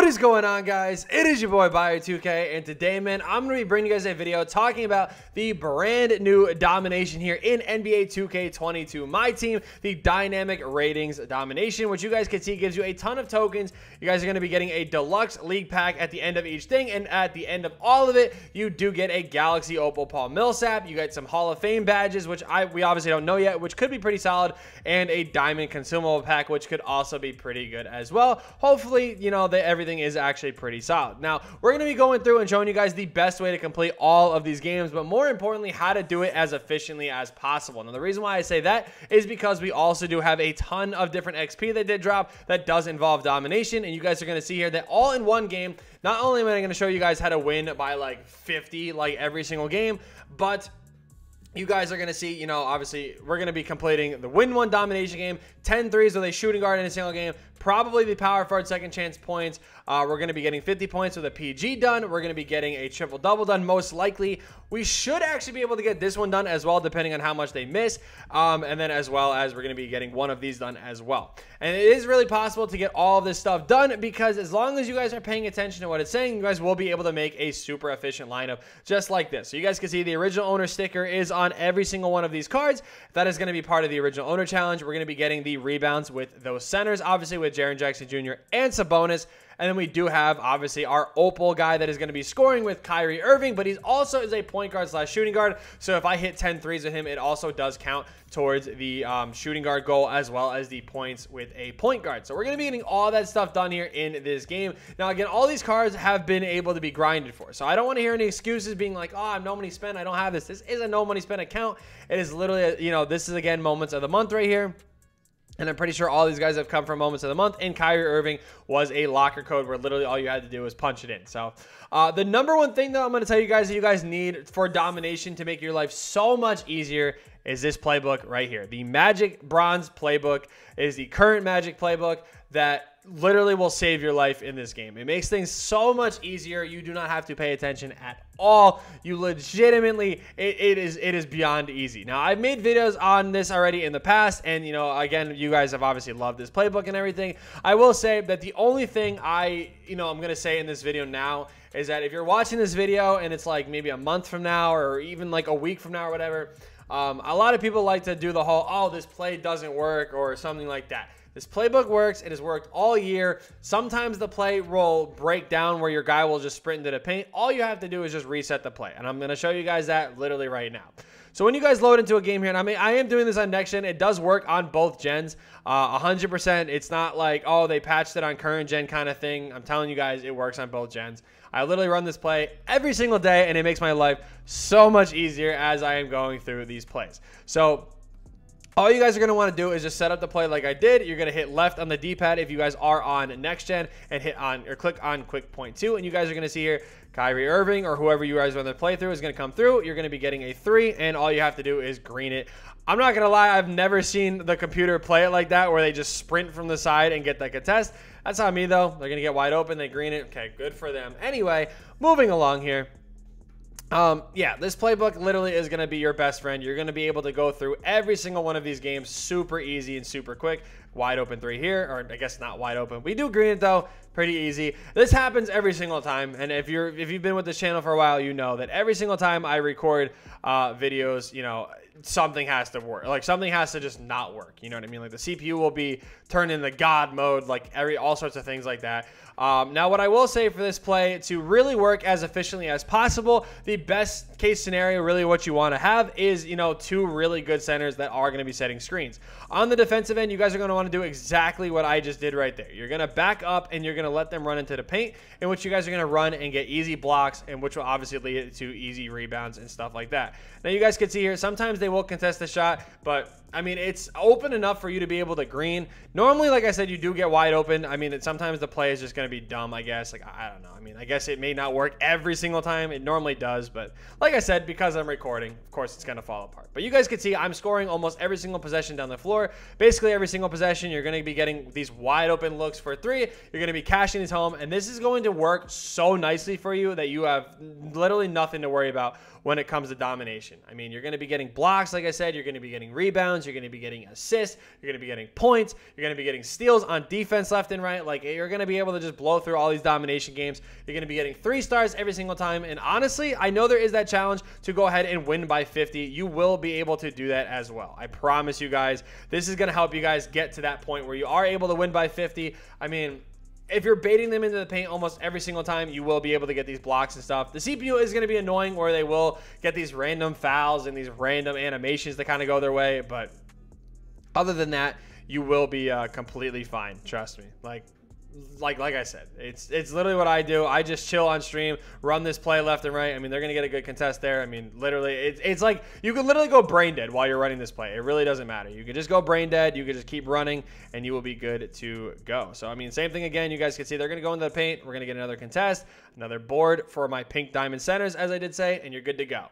What is going on, guys? It is your boy Bio2K, and today, man, I'm going to be bringing you guys a video talking about the brand new domination here in NBA 2K22. My team, the Dynamic Ratings Domination, which you guys can see gives you a ton of tokens. You guys are going to be getting a deluxe league pack at the end of each thing, and at the end of all of it, you do get a Galaxy Opal Paul Millsap. You get some Hall of Fame badges, which I we obviously don't know yet, which could be pretty solid, and a Diamond Consumable pack, which could also be pretty good as well. Hopefully, you know, that every everything is actually pretty solid. Now, we're going to be going through and showing you guys the best way to complete all of these games, but more importantly, how to do it as efficiently as possible. Now, the reason why I say that is because we also do have a ton of different XP that did drop that does involve domination, and you guys are going to see here that all in one game, not only am I going to show you guys how to win by like 50 like every single game, but you guys are going to see, you know, obviously we're going to be completing the win one domination game, 10 threes with a shooting guard in a single game, probably the power forward second chance points. Uh, we're going to be getting 50 points with a PG done. We're going to be getting a triple double done, most likely. We should actually be able to get this one done as well, depending on how much they miss. Um, and then as well as we're going to be getting one of these done as well. And it is really possible to get all of this stuff done because as long as you guys are paying attention to what it's saying, you guys will be able to make a super efficient lineup just like this. So you guys can see the original owner sticker is on every single one of these cards. That is going to be part of the original owner challenge. We're going to be getting the rebounds with those centers, obviously with Jaren Jackson Jr. and Sabonis. And then we do have obviously our Opal guy that is going to be scoring with Kyrie Irving, but he's also is a point guard slash shooting guard. So if I hit 10 threes with him, it also does count towards the um, shooting guard goal as well as the points with a point guard. So we're going to be getting all that stuff done here in this game. Now, again, all these cards have been able to be grinded for. So I don't want to hear any excuses being like, oh, I'm no money spent. I don't have this. This is a no money spent account. It is literally, you know, this is again moments of the month right here. And I'm pretty sure all these guys have come from moments of the month. And Kyrie Irving was a locker code where literally all you had to do was punch it in. So, uh, the number one thing that I'm going to tell you guys that you guys need for domination to make your life so much easier is this playbook right here. The Magic Bronze playbook is the current Magic playbook that literally will save your life in this game. It makes things so much easier. You do not have to pay attention at all. You legitimately, it, it is it is beyond easy. Now, I've made videos on this already in the past, and you know, again, you guys have obviously loved this playbook and everything. I will say that the only thing I, you know, I'm gonna say in this video now is that if you're watching this video and it's like maybe a month from now or even like a week from now or whatever, um, a lot of people like to do the whole, oh, this play doesn't work or something like that. This playbook works. It has worked all year. Sometimes the play will break down where your guy will just sprint into the paint. All you have to do is just reset the play. And I'm going to show you guys that literally right now. So when you guys load into a game here, and I mean, I am doing this on next gen. It does work on both gens, uh, 100%. It's not like, oh, they patched it on current gen kind of thing. I'm telling you guys, it works on both gens. I literally run this play every single day, and it makes my life so much easier as I am going through these plays. So all you guys are going to want to do is just set up the play like I did. You're going to hit left on the D-pad if you guys are on next gen and hit on or click on quick point two. And you guys are going to see here Kyrie Irving or whoever you guys want to play through is going to come through. You're going to be getting a three and all you have to do is green it. I'm not going to lie. I've never seen the computer play it like that where they just sprint from the side and get that contest. That's not me though. They're going to get wide open. They green it. Okay, good for them. Anyway, moving along here. Um, yeah, this playbook literally is going to be your best friend. You're going to be able to go through every single one of these games super easy and super quick. Wide open three here, or I guess not wide open. We do green it though, pretty easy. This happens every single time, and if you're if you've been with this channel for a while, you know that every single time I record uh, videos, you know something has to work. Like something has to just not work. You know what I mean? Like the CPU will be turned into God mode, like every all sorts of things like that. Um, now, what I will say for this play to really work as efficiently as possible, the best case scenario, really what you want to have is, you know, two really good centers that are going to be setting screens. On the defensive end, you guys are going to want to do exactly what I just did right there. You're going to back up and you're going to let them run into the paint, in which you guys are going to run and get easy blocks, and which will obviously lead to easy rebounds and stuff like that. Now, you guys can see here, sometimes they will contest the shot, but I mean, it's open enough for you to be able to green. Normally, like I said, you do get wide open. I mean, sometimes the play is just going to be dumb, I guess. Like, I don't know. I mean, I guess it may not work every single time. It normally does. But like I said, because I'm recording, of course, it's going to fall apart. But you guys can see I'm scoring almost every single possession down the floor. Basically, every single possession, you're going to be getting these wide open looks for three. You're going to be cashing these home. And this is going to work so nicely for you that you have literally nothing to worry about when it comes to domination. I mean, you're going to be getting blocks, like I said. You're going to be getting rebounds you're going to be getting assists, you're going to be getting points, you're going to be getting steals on defense left and right. Like you're going to be able to just blow through all these domination games. You're going to be getting three stars every single time. And honestly, I know there is that challenge to go ahead and win by 50. You will be able to do that as well. I promise you guys, this is going to help you guys get to that point where you are able to win by 50. I mean, if you're baiting them into the paint almost every single time, you will be able to get these blocks and stuff. The CPU is going to be annoying where they will get these random fouls and these random animations that kind of go their way. But other than that, you will be uh, completely fine. Trust me. Like, like like I said, it's it's literally what I do. I just chill on stream, run this play left and right. I mean, they're gonna get a good contest there. I mean, literally, it's it's like you can literally go brain dead while you're running this play. It really doesn't matter. You can just go brain dead. You can just keep running, and you will be good to go. So I mean, same thing again. You guys can see they're gonna go into the paint. We're gonna get another contest, another board for my pink diamond centers, as I did say, and you're good to go.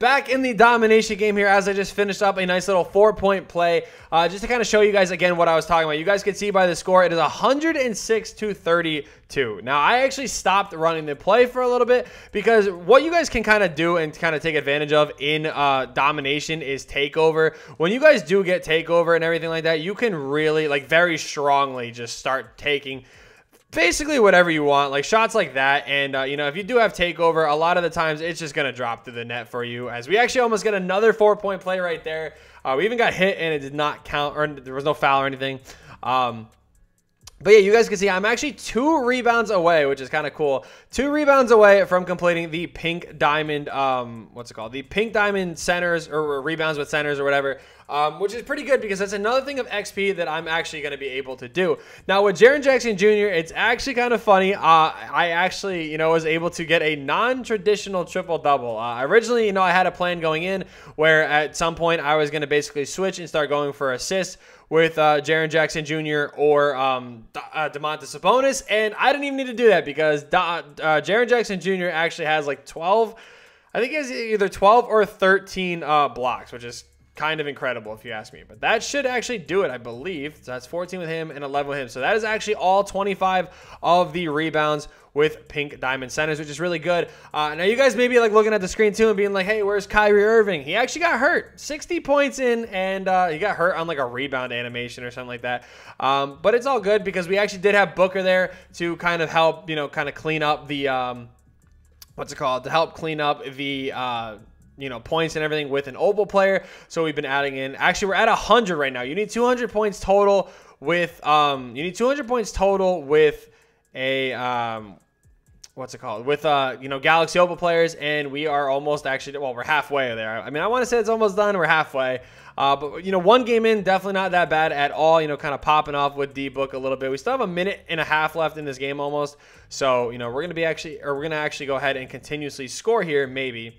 Back in the domination game here as I just finished up a nice little four-point play. Uh, just to kind of show you guys again what I was talking about. You guys can see by the score, it is 106 to 32. Now, I actually stopped running the play for a little bit because what you guys can kind of do and kind of take advantage of in uh, domination is takeover. When you guys do get takeover and everything like that, you can really, like very strongly just start taking basically whatever you want, like shots like that. And, uh, you know, if you do have takeover, a lot of the times it's just going to drop through the net for you. As we actually almost get another four point play right there. Uh, we even got hit and it did not count, or there was no foul or anything. Um, but yeah, you guys can see I'm actually two rebounds away, which is kind of cool. Two rebounds away from completing the pink diamond, um, what's it called? The pink diamond centers or rebounds with centers or whatever, um, which is pretty good because that's another thing of XP that I'm actually going to be able to do. Now with Jaren Jackson Jr., it's actually kind of funny. Uh, I actually, you know, was able to get a non-traditional triple-double. Uh, originally, you know, I had a plan going in where at some point I was going to basically switch and start going for assists with uh, Jaren Jackson Jr. or um, uh, Domantas Sabonis, and I didn't even need to do that because uh, Jaren Jackson Jr. actually has like 12. I think he has either 12 or 13 uh, blocks, which is kind of incredible if you ask me. But that should actually do it, I believe. So that's 14 with him and 11 with him. So that is actually all 25 of the rebounds with pink diamond centers, which is really good. Uh, now you guys may be like looking at the screen too and being like, "Hey, where's Kyrie Irving?" He actually got hurt, 60 points in, and uh, he got hurt on like a rebound animation or something like that. Um, but it's all good because we actually did have Booker there to kind of help, you know, kind of clean up the um, what's it called to help clean up the. Uh, you know points and everything with an Opal player. So we've been adding in. Actually, we're at 100 right now. You need 200 points total with um. You need 200 points total with a um what's it called with uh you know Galaxy Opal players, and we are almost actually well we're halfway there. I mean I want to say it's almost done. We're halfway. Uh, but you know, one game in, definitely not that bad at all. You know, kind of popping off with D book a little bit. We still have a minute and a half left in this game almost. So you know, we're gonna be actually, or we're gonna actually go ahead and continuously score here, maybe.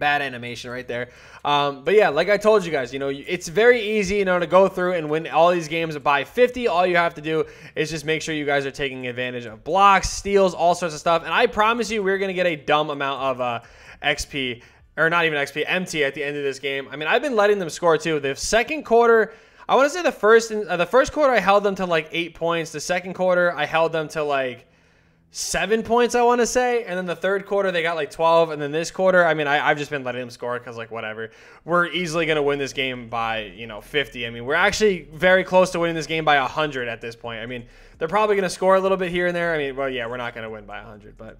Bad animation right there. Um, but yeah, like I told you guys, you know, it's very easy, you know, to go through and win all these games by 50. All you have to do is just make sure you guys are taking advantage of blocks, steals, all sorts of stuff. And I promise you, we're going to get a dumb amount of uh, XP, or not even XP, MT at the end of this game. I mean, I've been letting them score too. The second quarter, I want to say the first, uh, the first quarter, I held them to like eight points. The second quarter, I held them to like seven points, I want to say. And then the third quarter, they got like 12. And then this quarter, I mean, I, have just been letting them score because, like, whatever. We're easily going to win this game by, you know, 50. I mean, we're actually very close to winning this game by 100 at this point. I mean, they're probably going to score a little bit here and there. I mean, well, yeah, we're not going to win by 100, but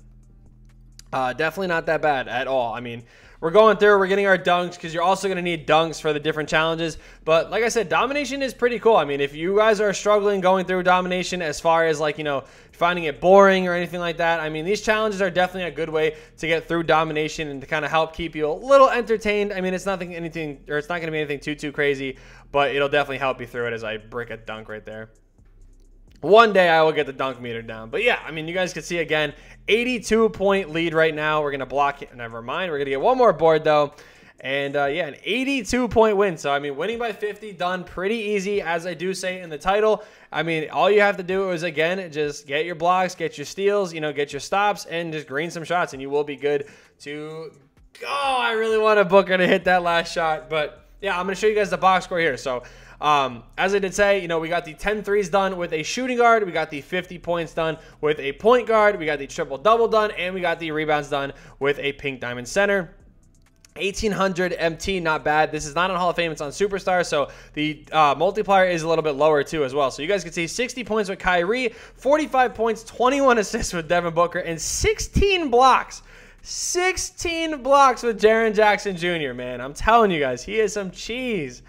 uh, definitely not that bad at all. I mean, we're going through, we're getting our dunks because you're also going to need dunks for the different challenges. But like I said, domination is pretty cool. I mean, if you guys are struggling going through domination as far as like, you know, finding it boring or anything like that, I mean, these challenges are definitely a good way to get through domination and to kind of help keep you a little entertained. I mean, it's nothing, anything, or it's not going to be anything too, too crazy, but it'll definitely help you through it as I brick a dunk right there. One day I will get the dunk meter down. But yeah, I mean, you guys can see again, 82 point lead right now. We're going to block it. Never mind. We're going to get one more board though. And uh, yeah, an 82 point win. So, I mean, winning by 50 done pretty easy, as I do say in the title. I mean, all you have to do is, again, just get your blocks, get your steals, you know, get your stops, and just green some shots, and you will be good to go. Oh, I really want a Booker to hit that last shot. But yeah, I'm going to show you guys the box score here. So, um, as I did say, you know, we got the 10 threes done with a shooting guard. We got the 50 points done with a point guard. We got the triple double done, and we got the rebounds done with a pink diamond center. 1800 MT, not bad. This is not on Hall of Fame, it's on Superstar, so the uh, multiplier is a little bit lower too as well. So you guys can see 60 points with Kyrie, 45 points, 21 assists with Devin Booker, and 16 blocks. 16 blocks with Jaren Jackson Jr., man. I'm telling you guys, he is some cheese.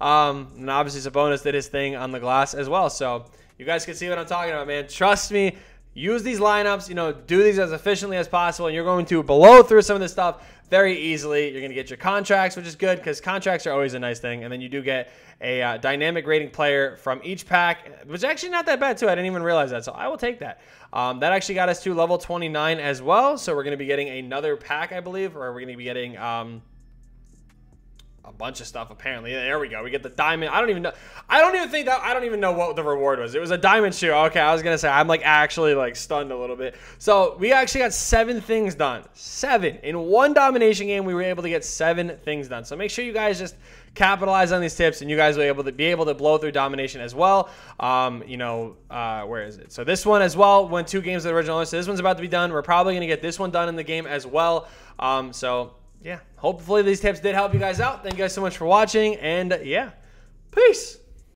Um, and obviously, Sabonis did his thing on the glass as well. So you guys can see what I'm talking about, man. Trust me, use these lineups, you know, do these as efficiently as possible, and you're going to blow through some of this stuff very easily. You're going to get your contracts, which is good because contracts are always a nice thing. And then you do get a uh, dynamic rating player from each pack, which is actually not that bad, too. I didn't even realize that. So I will take that. Um, that actually got us to level 29 as well. So we're going to be getting another pack, I believe, or we're going to be getting. Um, a bunch of stuff apparently. There we go. We get the diamond. I don't even know. I don't even think that. I don't even know what the reward was. It was a diamond shoe. Okay, I was gonna say I'm like actually like stunned a little bit. So we actually got seven things done. Seven in one domination game. We were able to get seven things done. So make sure you guys just capitalize on these tips, and you guys will be able to be able to blow through domination as well. Um, you know, uh, where is it? So this one as well went two games of the original. So this one's about to be done. We're probably gonna get this one done in the game as well. Um, so yeah, hopefully these tips did help you guys out. Thank you guys so much for watching, and yeah, peace.